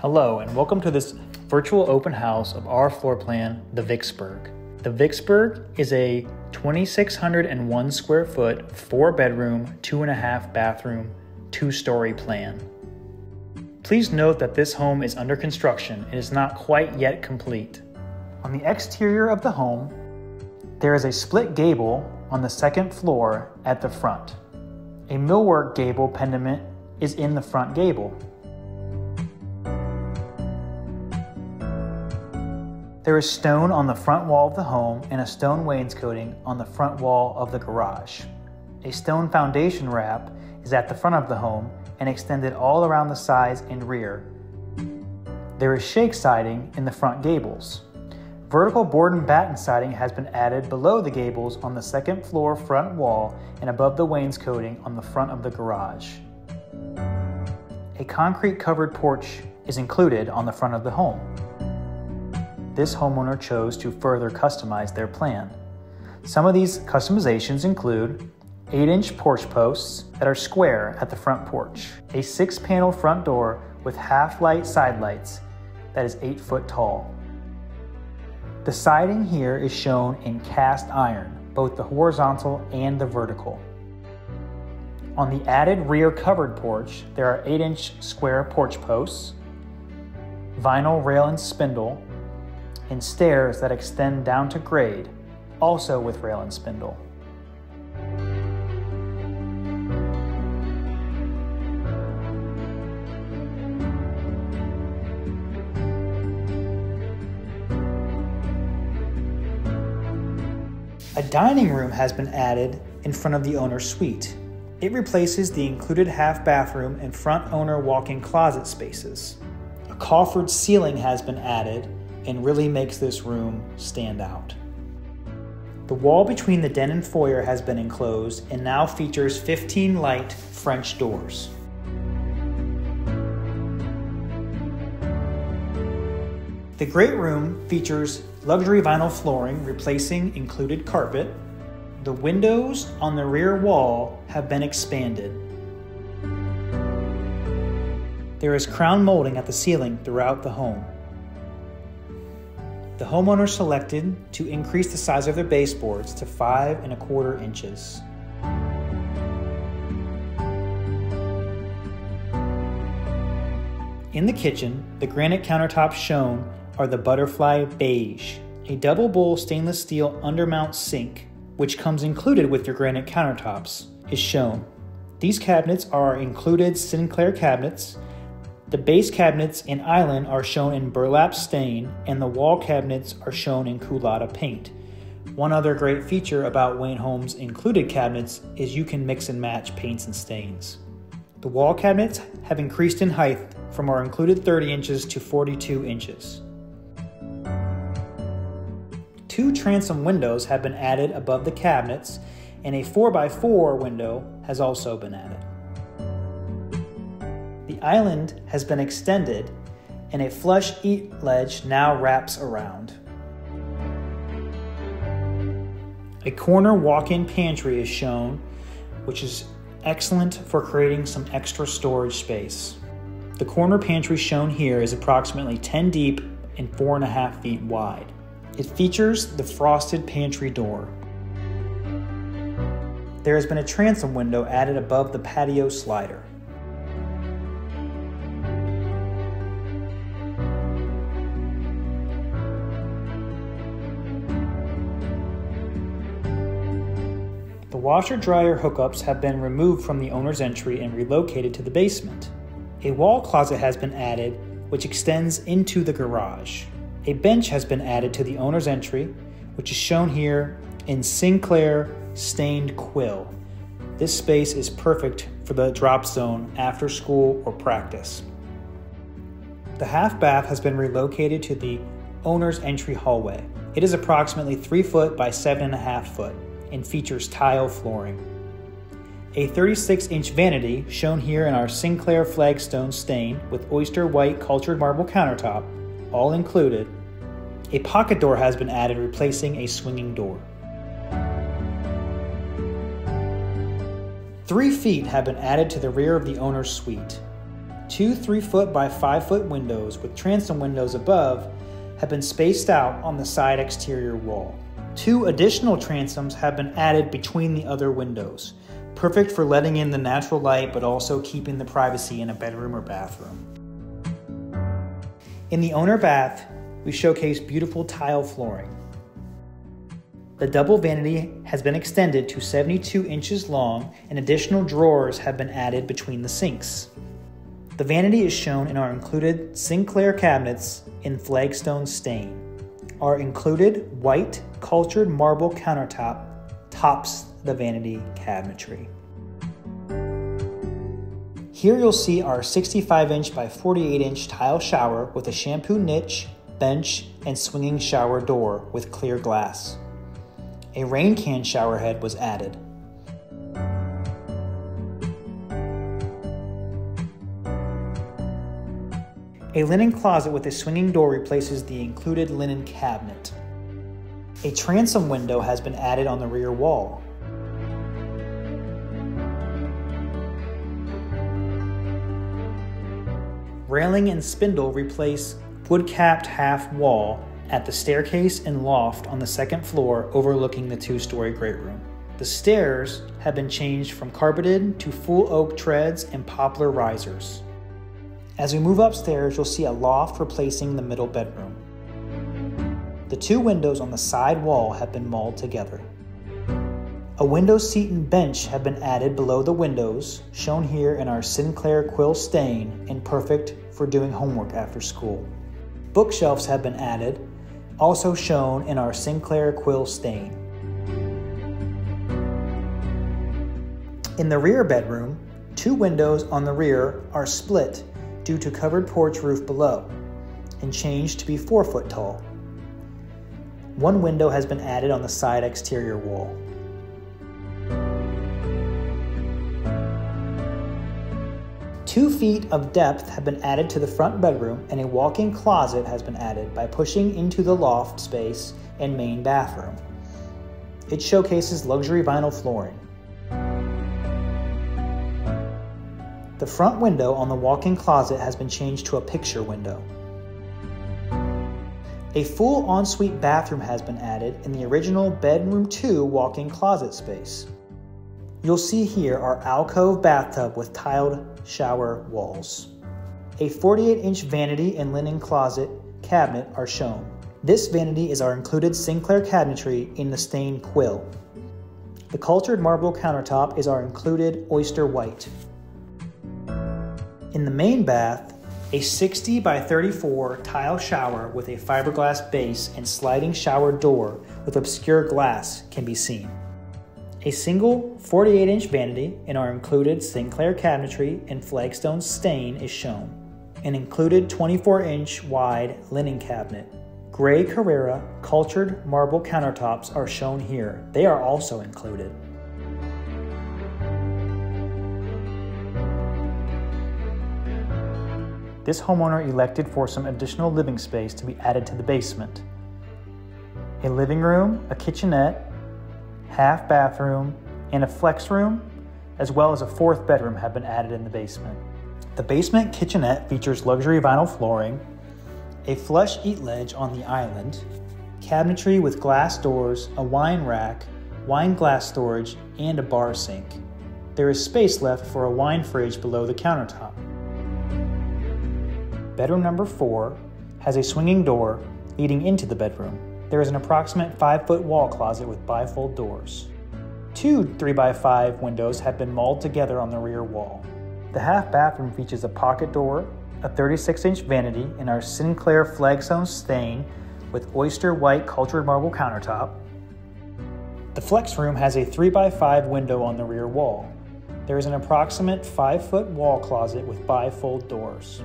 Hello, and welcome to this virtual open house of our floor plan, the Vicksburg. The Vicksburg is a 2,601 square foot, four bedroom, two and a half bathroom, two story plan. Please note that this home is under construction and is not quite yet complete. On the exterior of the home, there is a split gable on the second floor at the front. A millwork gable pediment is in the front gable. There is stone on the front wall of the home and a stone wainscoting on the front wall of the garage. A stone foundation wrap is at the front of the home and extended all around the sides and rear. There is shake siding in the front gables. Vertical board and batten siding has been added below the gables on the second floor front wall and above the wainscoting on the front of the garage. A concrete covered porch is included on the front of the home this homeowner chose to further customize their plan. Some of these customizations include 8 inch porch posts that are square at the front porch, a 6 panel front door with half light side lights that is 8 foot tall. The siding here is shown in cast iron, both the horizontal and the vertical. On the added rear covered porch, there are 8 inch square porch posts, vinyl rail and spindle and stairs that extend down to grade, also with rail and spindle. A dining room has been added in front of the owner's suite. It replaces the included half bathroom and front owner walk in closet spaces. A coffered ceiling has been added and really makes this room stand out. The wall between the den and foyer has been enclosed and now features 15 light French doors. The great room features luxury vinyl flooring replacing included carpet. The windows on the rear wall have been expanded. There is crown molding at the ceiling throughout the home. The homeowner selected to increase the size of their baseboards to five and a quarter inches. In the kitchen, the granite countertops shown are the Butterfly Beige, a double bowl stainless steel undermount sink, which comes included with your granite countertops, is shown. These cabinets are included Sinclair cabinets the base cabinets and island are shown in burlap stain, and the wall cabinets are shown in culotta paint. One other great feature about Wayne Homes included cabinets is you can mix and match paints and stains. The wall cabinets have increased in height from our included 30 inches to 42 inches. Two transom windows have been added above the cabinets, and a 4x4 window has also been added. The island has been extended and a flush eat ledge now wraps around. A corner walk in pantry is shown, which is excellent for creating some extra storage space. The corner pantry shown here is approximately 10 deep and 4.5 feet wide. It features the frosted pantry door. There has been a transom window added above the patio slider. The washer dryer hookups have been removed from the owner's entry and relocated to the basement. A wall closet has been added, which extends into the garage. A bench has been added to the owner's entry, which is shown here in Sinclair stained quill. This space is perfect for the drop zone after school or practice. The half bath has been relocated to the owner's entry hallway. It is approximately 3 foot by 7.5 foot and features tile flooring. A 36 inch vanity, shown here in our Sinclair flagstone stain with oyster white cultured marble countertop, all included. A pocket door has been added, replacing a swinging door. Three feet have been added to the rear of the owner's suite. Two 3 foot by 5 foot windows with transom windows above have been spaced out on the side exterior wall. Two additional transoms have been added between the other windows, perfect for letting in the natural light but also keeping the privacy in a bedroom or bathroom. In the owner bath, we showcase beautiful tile flooring. The double vanity has been extended to 72 inches long and additional drawers have been added between the sinks. The vanity is shown in our included Sinclair cabinets in flagstone stain. Our included white cultured marble countertop tops the vanity cabinetry. Here you'll see our 65 inch by 48 inch tile shower with a shampoo niche, bench, and swinging shower door with clear glass a rain can shower head was added. A linen closet with a swinging door replaces the included linen cabinet. A transom window has been added on the rear wall. Railing and spindle replace wood capped half wall at the staircase and loft on the second floor overlooking the two story great room. The stairs have been changed from carpeted to full oak treads and poplar risers. As we move upstairs, you'll see a loft replacing the middle bedroom. The two windows on the side wall have been mulled together. A window seat and bench have been added below the windows, shown here in our Sinclair quill stain and perfect for doing homework after school. Bookshelves have been added, also shown in our Sinclair quill stain. In the rear bedroom, two windows on the rear are split due to covered porch roof below and changed to be 4 foot tall. One window has been added on the side exterior wall. Two feet of depth have been added to the front bedroom, and a walk in closet has been added by pushing into the loft space and main bathroom. It showcases luxury vinyl flooring. The front window on the walk in closet has been changed to a picture window. A full ensuite bathroom has been added in the original bedroom 2 walk in closet space. You'll see here our alcove bathtub with tiled shower walls. A 48 inch vanity and linen closet cabinet are shown. This vanity is our included Sinclair cabinetry in the stained quill. The cultured marble countertop is our included oyster white. In the main bath, a 60 by 34 tile shower with a fiberglass base and sliding shower door with obscure glass can be seen. A single 48 inch vanity in our included Sinclair cabinetry and flagstone stain is shown. An included 24 inch wide linen cabinet. Gray Carrara cultured marble countertops are shown here. They are also included. This homeowner elected for some additional living space to be added to the basement. A living room, a kitchenette, half bathroom, and a flex room, as well as a fourth bedroom have been added in the basement. The basement kitchenette features luxury vinyl flooring, a flush eat ledge on the island, cabinetry with glass doors, a wine rack, wine glass storage, and a bar sink. There is space left for a wine fridge below the countertop. Bedroom number four has a swinging door leading into the bedroom. There is an approximate 5 foot wall closet with bifold doors. Two 3x5 windows have been mulled together on the rear wall. The half bathroom features a pocket door, a 36 inch vanity in our Sinclair flagstone stain with oyster white cultured marble countertop. The flex room has a 3x5 window on the rear wall. There is an approximate 5 foot wall closet with bifold doors.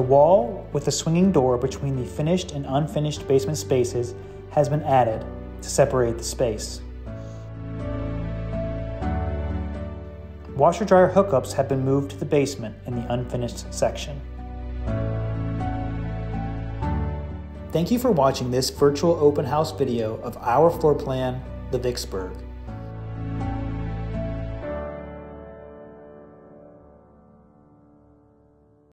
The wall with the swinging door between the finished and unfinished basement spaces has been added to separate the space. Washer dryer hookups have been moved to the basement in the unfinished section. Thank you for watching this virtual open house video of our floor plan, the Vicksburg.